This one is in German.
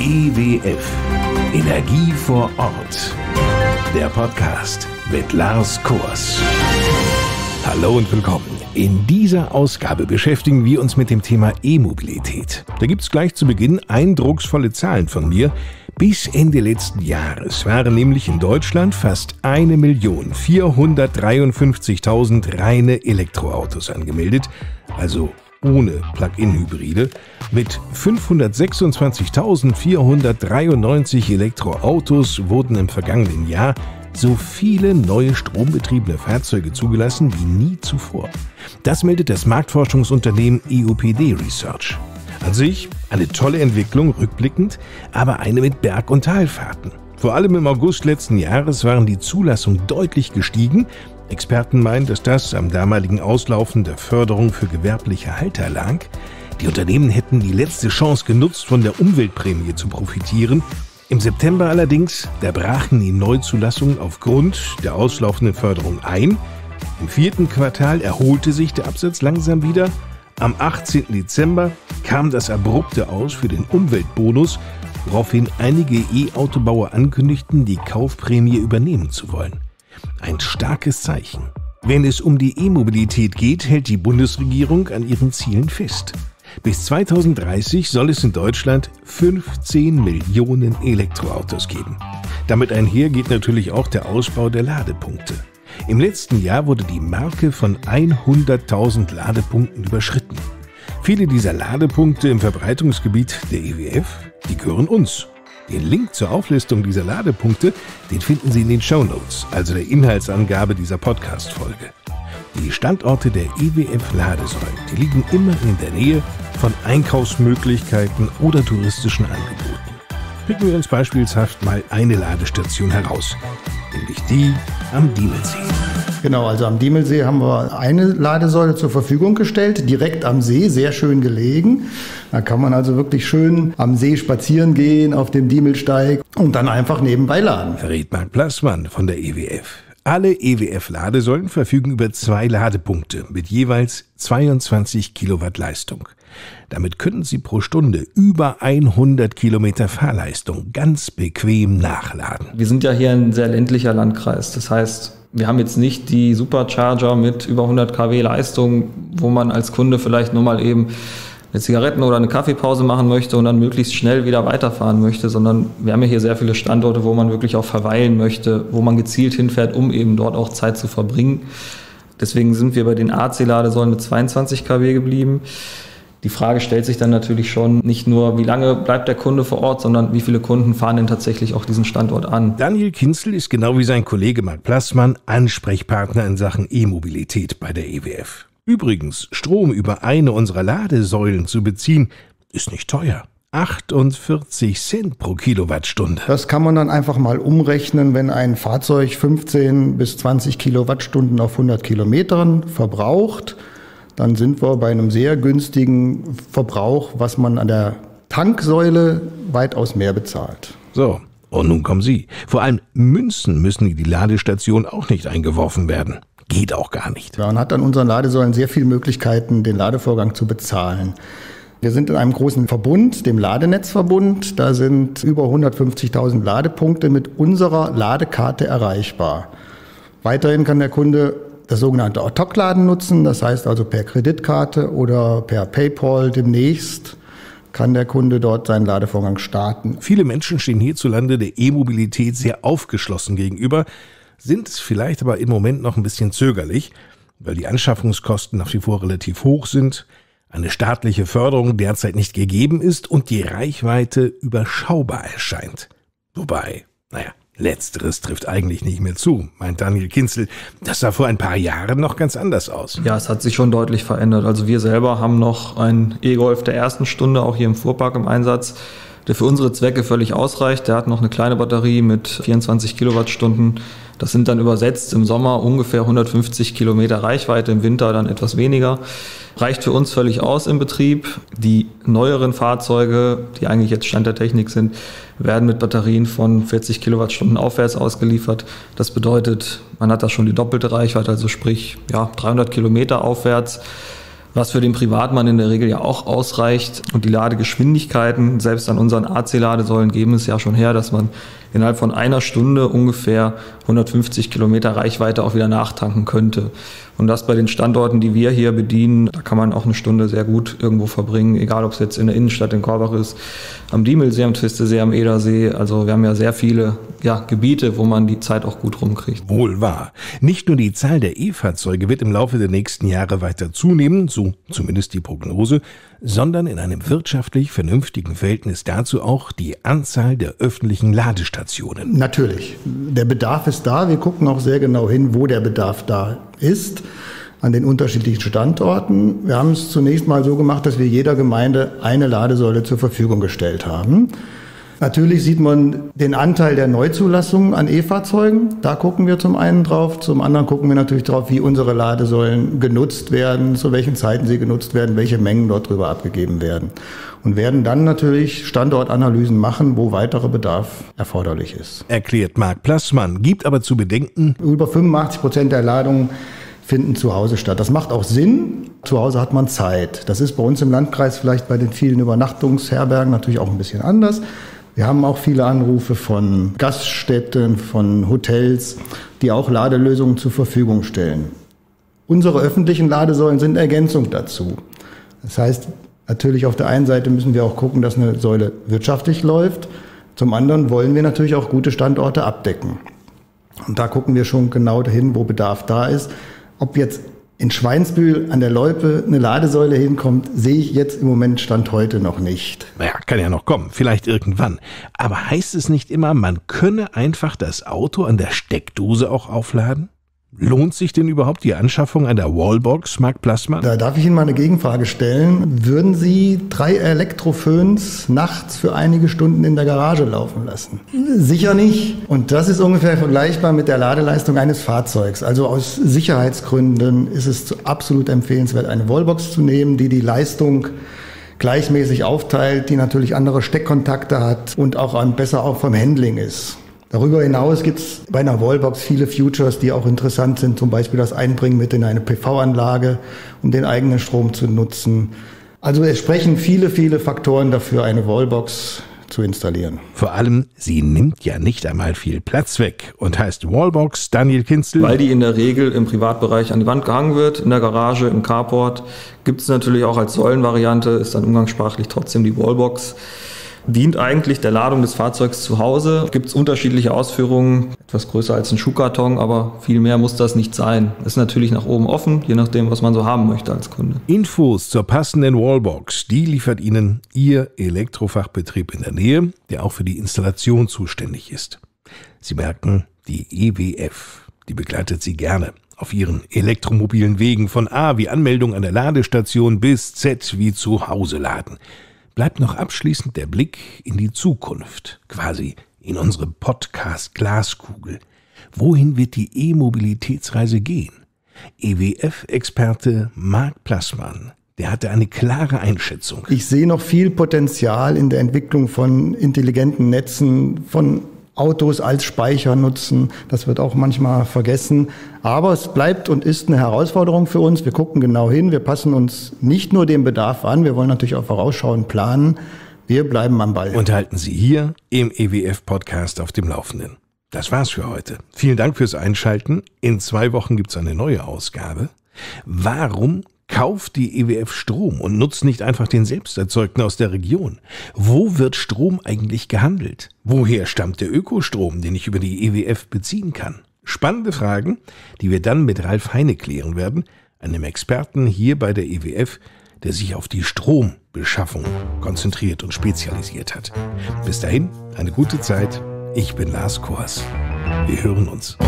EWF Energie vor Ort. Der Podcast mit Lars Kors. Hallo und willkommen. In dieser Ausgabe beschäftigen wir uns mit dem Thema E-Mobilität. Da gibt es gleich zu Beginn eindrucksvolle Zahlen von mir. Bis Ende letzten Jahres waren nämlich in Deutschland fast 1.453.000 reine Elektroautos angemeldet, also ohne Plug-in-Hybride. Mit 526.493 Elektroautos wurden im vergangenen Jahr so viele neue strombetriebene Fahrzeuge zugelassen wie nie zuvor. Das meldet das Marktforschungsunternehmen EUPD Research. An sich eine tolle Entwicklung rückblickend, aber eine mit Berg- und Talfahrten. Vor allem im August letzten Jahres waren die Zulassungen deutlich gestiegen. Experten meinen, dass das am damaligen Auslaufen der Förderung für gewerbliche Halter lag. Die Unternehmen hätten die letzte Chance genutzt, von der Umweltprämie zu profitieren. Im September allerdings, da brachen die Neuzulassungen aufgrund der auslaufenden Förderung ein. Im vierten Quartal erholte sich der Absatz langsam wieder. Am 18. Dezember kam das abrupte Aus für den Umweltbonus, woraufhin einige E-Autobauer ankündigten, die Kaufprämie übernehmen zu wollen. Ein starkes Zeichen. Wenn es um die E-Mobilität geht, hält die Bundesregierung an ihren Zielen fest. Bis 2030 soll es in Deutschland 15 Millionen Elektroautos geben. Damit einher geht natürlich auch der Ausbau der Ladepunkte. Im letzten Jahr wurde die Marke von 100.000 Ladepunkten überschritten. Viele dieser Ladepunkte im Verbreitungsgebiet der EWF, die gehören uns. Den Link zur Auflistung dieser Ladepunkte, den finden Sie in den Show Notes, also der Inhaltsangabe dieser Podcast-Folge. Die Standorte der EWF-Ladesäulen, die liegen immer in der Nähe von Einkaufsmöglichkeiten oder touristischen Angeboten. Picken wir uns beispielshaft mal eine Ladestation heraus, nämlich die am Diemelsee. Genau, also am Diemelsee haben wir eine Ladesäule zur Verfügung gestellt, direkt am See, sehr schön gelegen. Da kann man also wirklich schön am See spazieren gehen, auf dem Diemelsteig und dann einfach nebenbei laden. Verrät Marc Plassmann von der EWF. Alle EWF-Ladesäulen verfügen über zwei Ladepunkte mit jeweils 22 Kilowatt Leistung. Damit können Sie pro Stunde über 100 Kilometer Fahrleistung ganz bequem nachladen. Wir sind ja hier ein sehr ländlicher Landkreis. Das heißt, wir haben jetzt nicht die Supercharger mit über 100 kW Leistung, wo man als Kunde vielleicht nur mal eben eine Zigaretten- oder eine Kaffeepause machen möchte und dann möglichst schnell wieder weiterfahren möchte, sondern wir haben ja hier sehr viele Standorte, wo man wirklich auch verweilen möchte, wo man gezielt hinfährt, um eben dort auch Zeit zu verbringen. Deswegen sind wir bei den AC-Ladesäulen mit 22 kW geblieben. Die Frage stellt sich dann natürlich schon nicht nur, wie lange bleibt der Kunde vor Ort, sondern wie viele Kunden fahren denn tatsächlich auch diesen Standort an. Daniel Kinzel ist genau wie sein Kollege Marc Plassmann Ansprechpartner in Sachen E-Mobilität bei der EWF. Übrigens, Strom über eine unserer Ladesäulen zu beziehen, ist nicht teuer. 48 Cent pro Kilowattstunde. Das kann man dann einfach mal umrechnen, wenn ein Fahrzeug 15 bis 20 Kilowattstunden auf 100 Kilometern verbraucht, dann sind wir bei einem sehr günstigen Verbrauch, was man an der Tanksäule weitaus mehr bezahlt. So, und nun kommen Sie. Vor allem Münzen müssen in die Ladestation auch nicht eingeworfen werden. Geht auch gar nicht. Man hat an unseren Ladesäulen sehr viele Möglichkeiten, den Ladevorgang zu bezahlen. Wir sind in einem großen Verbund, dem Ladenetzverbund. Da sind über 150.000 Ladepunkte mit unserer Ladekarte erreichbar. Weiterhin kann der Kunde das sogenannte Ad-Hoc-Laden nutzen, das heißt also per Kreditkarte oder per PayPal demnächst kann der Kunde dort seinen Ladevorgang starten. Viele Menschen stehen hierzulande der E-Mobilität sehr aufgeschlossen gegenüber sind vielleicht aber im Moment noch ein bisschen zögerlich, weil die Anschaffungskosten nach wie vor relativ hoch sind, eine staatliche Förderung derzeit nicht gegeben ist und die Reichweite überschaubar erscheint. Wobei, naja, Letzteres trifft eigentlich nicht mehr zu, meint Daniel Kinzel. Das sah vor ein paar Jahren noch ganz anders aus. Ja, es hat sich schon deutlich verändert. Also wir selber haben noch einen E-Golf der ersten Stunde auch hier im Fuhrpark im Einsatz der für unsere Zwecke völlig ausreicht. Der hat noch eine kleine Batterie mit 24 Kilowattstunden. Das sind dann übersetzt im Sommer ungefähr 150 Kilometer Reichweite, im Winter dann etwas weniger. Reicht für uns völlig aus im Betrieb. Die neueren Fahrzeuge, die eigentlich jetzt Stand der Technik sind, werden mit Batterien von 40 Kilowattstunden aufwärts ausgeliefert. Das bedeutet, man hat da schon die doppelte Reichweite, also sprich ja, 300 Kilometer aufwärts. Was für den Privatmann in der Regel ja auch ausreicht. Und die Ladegeschwindigkeiten, selbst an unseren AC-Ladesäulen, geben es ja schon her, dass man innerhalb von einer Stunde ungefähr 150 Kilometer Reichweite auch wieder nachtanken könnte. Und das bei den Standorten, die wir hier bedienen, da kann man auch eine Stunde sehr gut irgendwo verbringen, egal ob es jetzt in der Innenstadt in Korbach ist, am Diemelsee, am Twistesee, am Edersee. Also wir haben ja sehr viele ja, Gebiete, wo man die Zeit auch gut rumkriegt. Wohl wahr. Nicht nur die Zahl der E-Fahrzeuge wird im Laufe der nächsten Jahre weiter zunehmen, so zumindest die Prognose, sondern in einem wirtschaftlich vernünftigen Verhältnis dazu auch die Anzahl der öffentlichen Ladestationen. Natürlich. Der Bedarf ist da. Wir gucken auch sehr genau hin, wo der Bedarf da ist an den unterschiedlichen Standorten. Wir haben es zunächst mal so gemacht, dass wir jeder Gemeinde eine Ladesäule zur Verfügung gestellt haben. Natürlich sieht man den Anteil der Neuzulassungen an E-Fahrzeugen. Da gucken wir zum einen drauf. Zum anderen gucken wir natürlich drauf, wie unsere Ladesäulen genutzt werden, zu welchen Zeiten sie genutzt werden, welche Mengen dort drüber abgegeben werden. Und werden dann natürlich Standortanalysen machen, wo weiterer Bedarf erforderlich ist. Erklärt Marc Plassmann, gibt aber zu bedenken. Über 85 Prozent der Ladungen finden zu Hause statt. Das macht auch Sinn. Zu Hause hat man Zeit. Das ist bei uns im Landkreis vielleicht bei den vielen Übernachtungsherbergen natürlich auch ein bisschen anders. Wir haben auch viele Anrufe von Gaststätten, von Hotels, die auch Ladelösungen zur Verfügung stellen. Unsere öffentlichen Ladesäulen sind Ergänzung dazu. Das heißt, natürlich auf der einen Seite müssen wir auch gucken, dass eine Säule wirtschaftlich läuft. Zum anderen wollen wir natürlich auch gute Standorte abdecken. Und da gucken wir schon genau dahin, wo Bedarf da ist. Ob jetzt in Schweinsbühl an der Loipe eine Ladesäule hinkommt, sehe ich jetzt im Moment Stand heute noch nicht. Naja, kann ja noch kommen, vielleicht irgendwann. Aber heißt es nicht immer, man könne einfach das Auto an der Steckdose auch aufladen? Lohnt sich denn überhaupt die Anschaffung einer Wallbox, Mark Plasma? Da darf ich Ihnen mal eine Gegenfrage stellen. Würden Sie drei Elektroföhns nachts für einige Stunden in der Garage laufen lassen? Sicher nicht. Und das ist ungefähr vergleichbar mit der Ladeleistung eines Fahrzeugs. Also aus Sicherheitsgründen ist es absolut empfehlenswert, eine Wallbox zu nehmen, die die Leistung gleichmäßig aufteilt, die natürlich andere Steckkontakte hat und auch besser auch vom Handling ist. Darüber hinaus gibt es bei einer Wallbox viele Futures, die auch interessant sind, zum Beispiel das Einbringen mit in eine PV-Anlage, um den eigenen Strom zu nutzen. Also es sprechen viele, viele Faktoren dafür, eine Wallbox zu installieren. Vor allem, sie nimmt ja nicht einmal viel Platz weg und heißt Wallbox Daniel Kinzel. Weil die in der Regel im Privatbereich an die Wand gehangen wird, in der Garage, im Carport. Gibt es natürlich auch als Säulenvariante, ist dann umgangssprachlich trotzdem die Wallbox dient eigentlich der Ladung des Fahrzeugs zu Hause. Gibt es unterschiedliche Ausführungen, etwas größer als ein Schuhkarton, aber viel mehr muss das nicht sein. Ist natürlich nach oben offen, je nachdem, was man so haben möchte als Kunde. Infos zur passenden Wallbox, die liefert Ihnen Ihr Elektrofachbetrieb in der Nähe, der auch für die Installation zuständig ist. Sie merken, die EWF, die begleitet Sie gerne auf ihren elektromobilen Wegen von A wie Anmeldung an der Ladestation bis Z wie zu Hause laden bleibt noch abschließend der Blick in die Zukunft, quasi in unsere Podcast-Glaskugel. Wohin wird die E-Mobilitätsreise gehen? EWF-Experte Marc Plassmann, der hatte eine klare Einschätzung. Ich sehe noch viel Potenzial in der Entwicklung von intelligenten Netzen, von Autos als Speicher nutzen. Das wird auch manchmal vergessen. Aber es bleibt und ist eine Herausforderung für uns. Wir gucken genau hin. Wir passen uns nicht nur dem Bedarf an. Wir wollen natürlich auch vorausschauend planen. Wir bleiben am Ball. Und halten Sie hier im EWF-Podcast auf dem Laufenden. Das war's für heute. Vielen Dank fürs Einschalten. In zwei Wochen gibt's eine neue Ausgabe. Warum Kauft die EWF Strom und nutzt nicht einfach den selbsterzeugten aus der Region. Wo wird Strom eigentlich gehandelt? Woher stammt der Ökostrom, den ich über die EWF beziehen kann? Spannende Fragen, die wir dann mit Ralf Heine klären werden, einem Experten hier bei der EWF, der sich auf die Strombeschaffung konzentriert und spezialisiert hat. Bis dahin, eine gute Zeit. Ich bin Lars Kors. Wir hören uns.